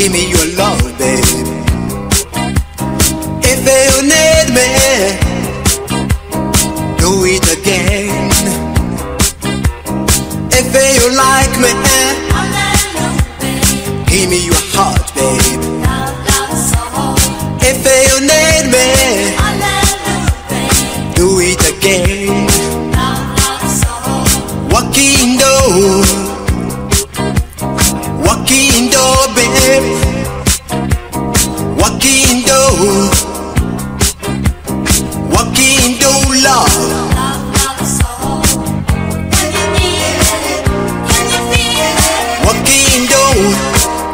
give me your love, babe. If you need me, do it again. If you like me, give me your heart, babe. If you need me, do it again. Walk In Door,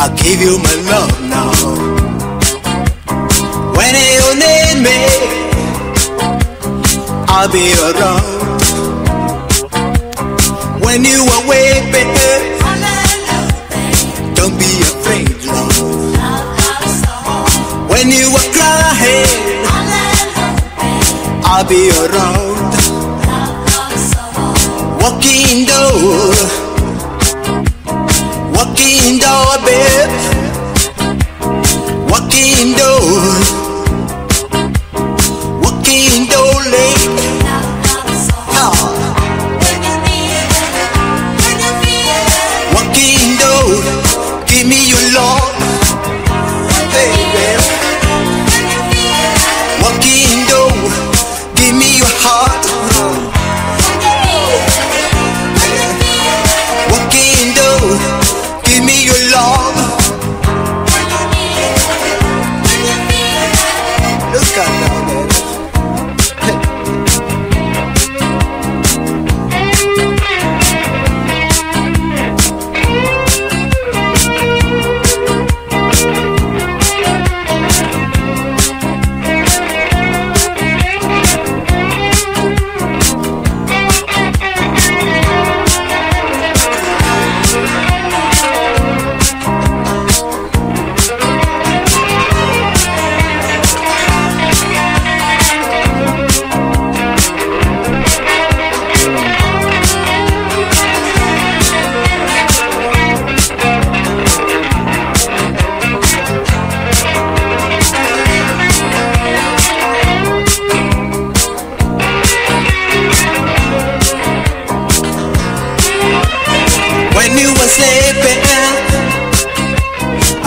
I give you my love now. When you need me, I'll be around. When you are weeping, don't be afraid, love. When you are crying, I'll be around. Walk In Door, give me your love,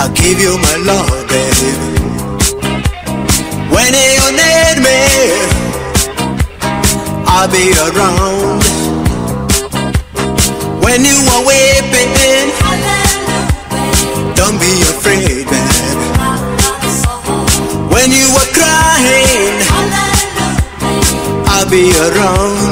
I'll give you my love, baby. When you need me, I'll be around. When you are weeping, don't be afraid, baby. When you are crying, I'll be around.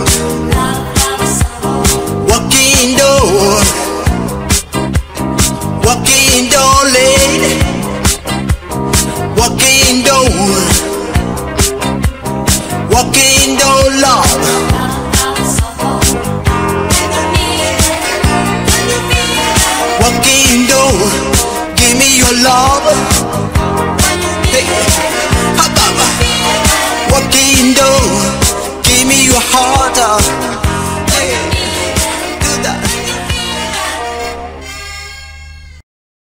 Walk In Door, give me your love. Hey, ha, ba, ba. Walking